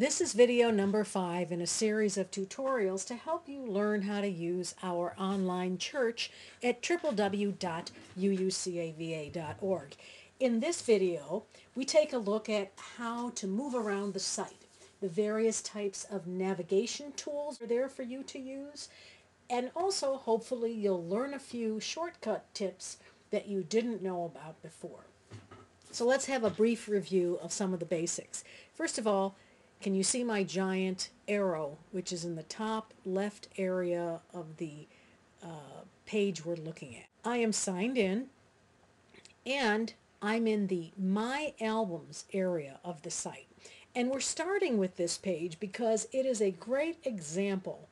This is video number five in a series of tutorials to help you learn how to use our online church at www.uucava.org. In this video, we take a look at how to move around the site. The various types of navigation tools are there for you to use. And also, hopefully, you'll learn a few shortcut tips that you didn't know about before. So let's have a brief review of some of the basics. First of all, can you see my giant arrow, which is in the top left area of the uh, page we're looking at? I am signed in, and I'm in the My Albums area of the site. And we're starting with this page because it is a great example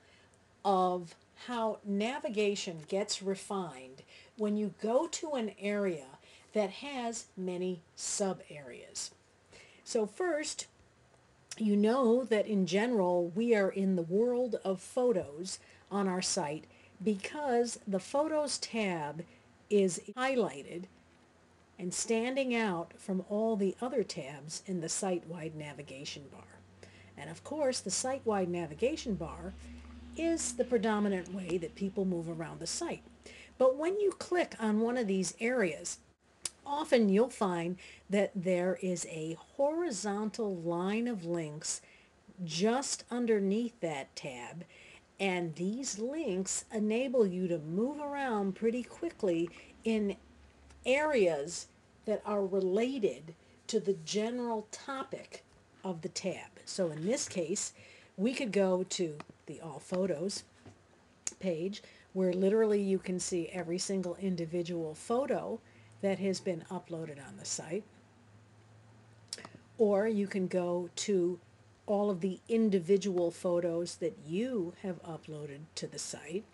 of how navigation gets refined when you go to an area that has many sub areas. So first, you know that in general we are in the world of photos on our site because the Photos tab is highlighted and standing out from all the other tabs in the site-wide navigation bar. And of course, the site-wide navigation bar is the predominant way that people move around the site. But when you click on one of these areas, often you'll find that there is a horizontal line of links just underneath that tab and these links enable you to move around pretty quickly in areas that are related to the general topic of the tab. So in this case, we could go to the All Photos page where literally you can see every single individual photo that has been uploaded on the site. Or you can go to all of the individual photos that you have uploaded to the site.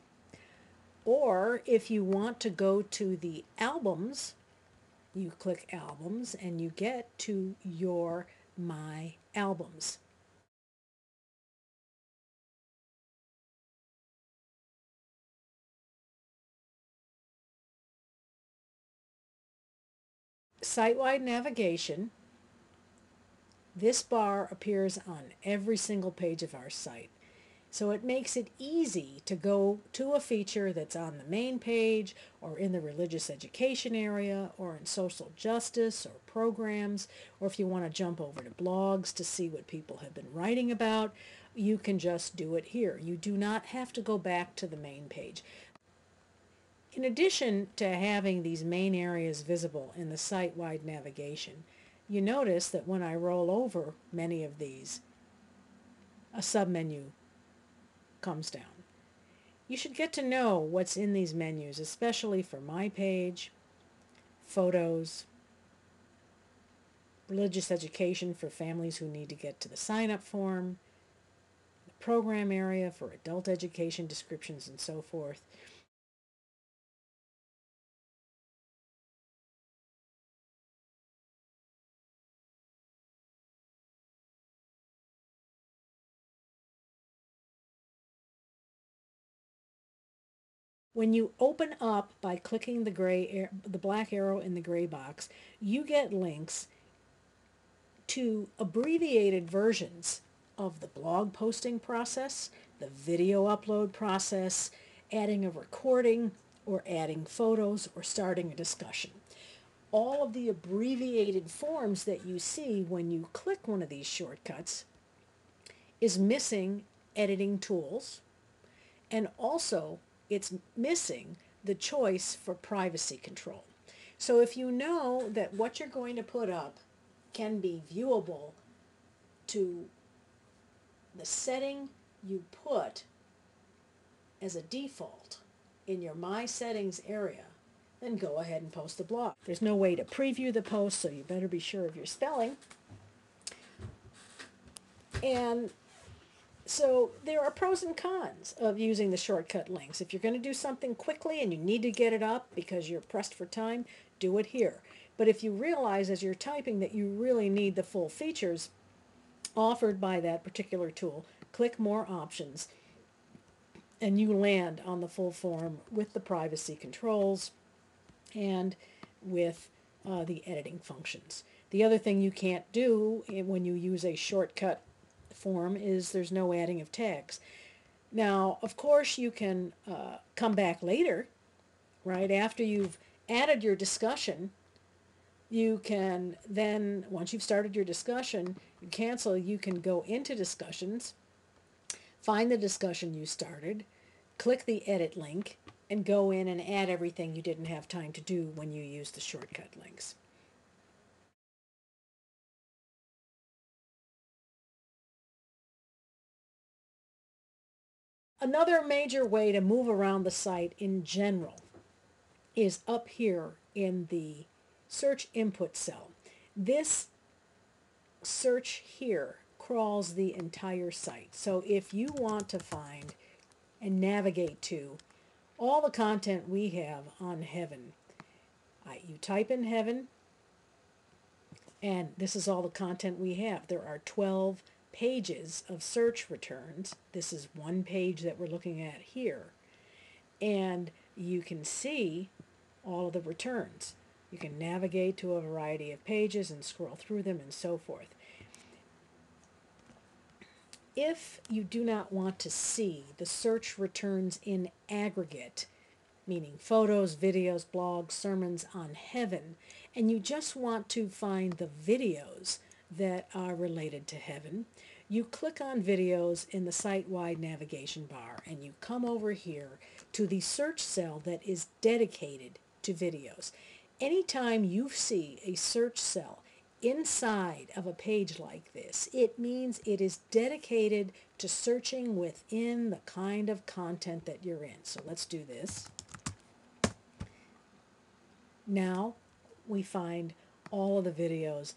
Or if you want to go to the albums, you click albums and you get to your My Albums. Site-wide navigation, this bar appears on every single page of our site. So it makes it easy to go to a feature that's on the main page or in the religious education area or in social justice or programs or if you want to jump over to blogs to see what people have been writing about, you can just do it here. You do not have to go back to the main page. In addition to having these main areas visible in the site-wide navigation, you notice that when I roll over many of these, a submenu comes down. You should get to know what's in these menus, especially for My Page, Photos, Religious Education for families who need to get to the sign-up form, the Program area for adult education descriptions and so forth. When you open up by clicking the gray the black arrow in the gray box, you get links to abbreviated versions of the blog posting process, the video upload process, adding a recording, or adding photos, or starting a discussion. All of the abbreviated forms that you see when you click one of these shortcuts is missing editing tools and also it's missing the choice for privacy control. So if you know that what you're going to put up can be viewable to the setting you put as a default in your My Settings area, then go ahead and post the blog. There's no way to preview the post, so you better be sure of your spelling. And so there are pros and cons of using the shortcut links. If you're going to do something quickly and you need to get it up because you're pressed for time, do it here. But if you realize as you're typing that you really need the full features offered by that particular tool, click More Options and you land on the full form with the privacy controls and with uh, the editing functions. The other thing you can't do when you use a shortcut form is there's no adding of tags. Now, of course, you can uh, come back later, right, after you've added your discussion. You can then, once you've started your discussion, you cancel, you can go into discussions, find the discussion you started, click the edit link, and go in and add everything you didn't have time to do when you used the shortcut links. Another major way to move around the site in general is up here in the search input cell. This search here crawls the entire site. So if you want to find and navigate to all the content we have on heaven, you type in heaven, and this is all the content we have. There are 12 pages of search returns. This is one page that we're looking at here. And you can see all of the returns. You can navigate to a variety of pages and scroll through them and so forth. If you do not want to see the search returns in aggregate, meaning photos, videos, blogs, sermons on heaven, and you just want to find the videos that are related to heaven, you click on videos in the site-wide navigation bar and you come over here to the search cell that is dedicated to videos. Anytime you see a search cell inside of a page like this, it means it is dedicated to searching within the kind of content that you're in. So let's do this. Now we find all of the videos